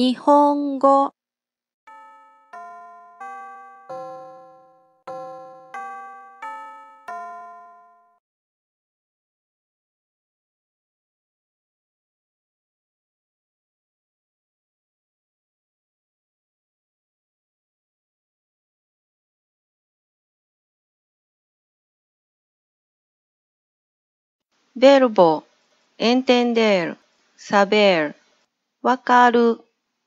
日本語。ベルボ、Entender、saber、わかる、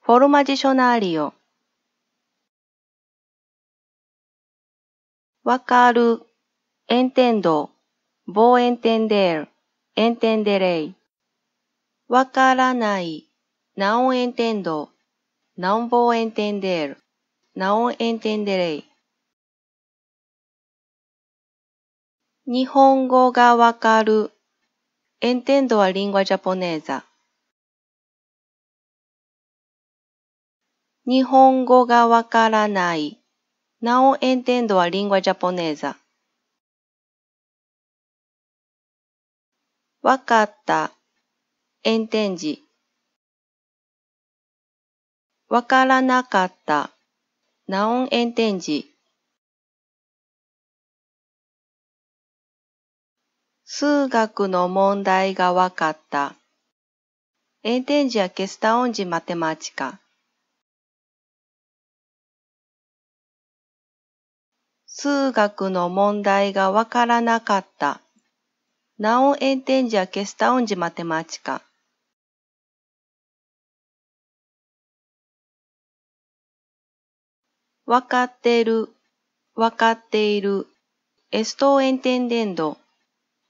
forma dicionário。わかる、 entendo、vou entender、entenderei。わからない、 não entendo、não vou entender、não entenderei。日本語がわかる。Entiendo la lengua japonesa. 日本語がわからない。No entiendo la lengua japonesa. わかった。entendí. わからなかった。No entendí. 数学の問題がわかった。Entendí a questão de matemática. 数学の問題がわからなかった。なおエンテンジャケスタオンジマテマチカ。わかってる、わかっている。エストエンテンデンド、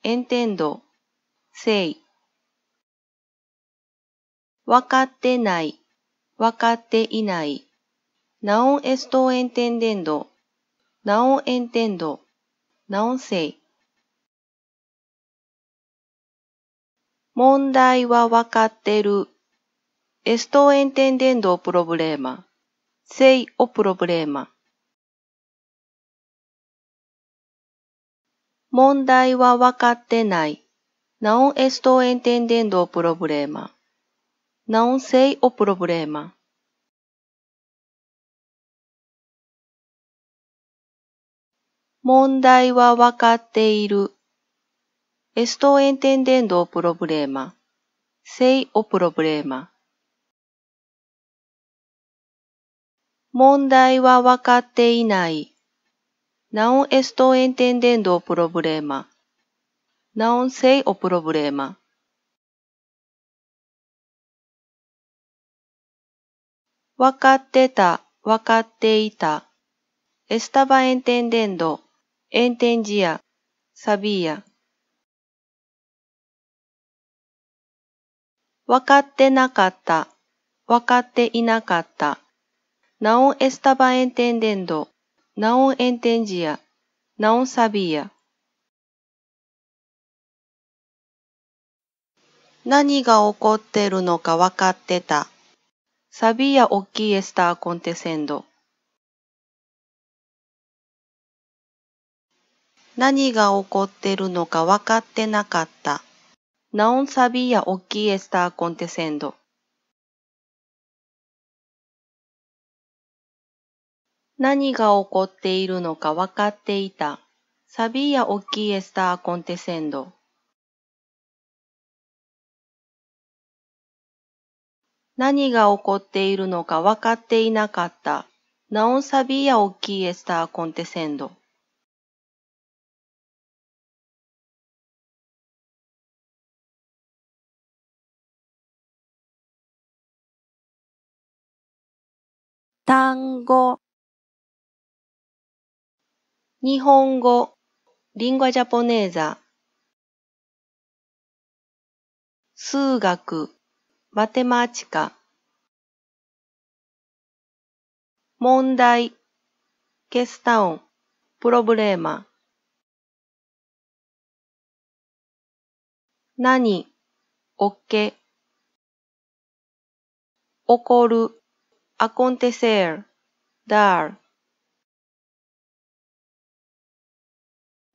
エンテンド、せい。わかってない、わかっていない。なおエストエンテンデンド、なおエンテンド、なおせい。問題はわかってる。エストエンテンデンドプロブレーマ。せいおプロブレーマ。問題はわかってない。なおエストエンテンデンドプロブレーマ。なおせいおプロブレーマ。問題はわかっている。Estou entendendo o problema. Sei o problema. 問題はわかっていない。Não estou entendendo o problema. Não sei o problema. わかってた、わかっていた。Estaba entendiendo, entendía, sabía. わかってなかった、わかっていなかった。Não estaba entendendo. não entendia, não sabia. 何が起こってるのかわかってた。Sabía o que está acontecendo. 何が起こってるのかわかってなかった。Não sabía o que está acontecendo. 何が起こってるのか分かってなかった。なおんさびやおっきいエスターコンテセンド。何が起こっているのか分かっていた。サビやおっきいエスターコンテセンド。何が起こっているのか分かっていなかった。なおんさびやおっきいエスターコンテセンド。何が起こっているのか分かっていなかった。単語。日本語。リンゴジャポネーザ。数学。マテマチカ。問題。ケスタオンプロブレーマ何。オッケ起こる。Acontecer, dar.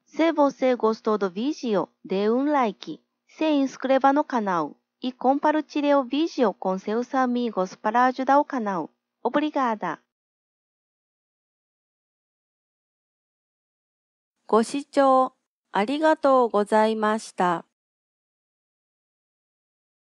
Se você gostou do vídeo, dê um like. Se inscreva no canal y compartiré o vídeo con seus amigos para ajudar o canal. Obrigada! ご視聴ありがとうございました。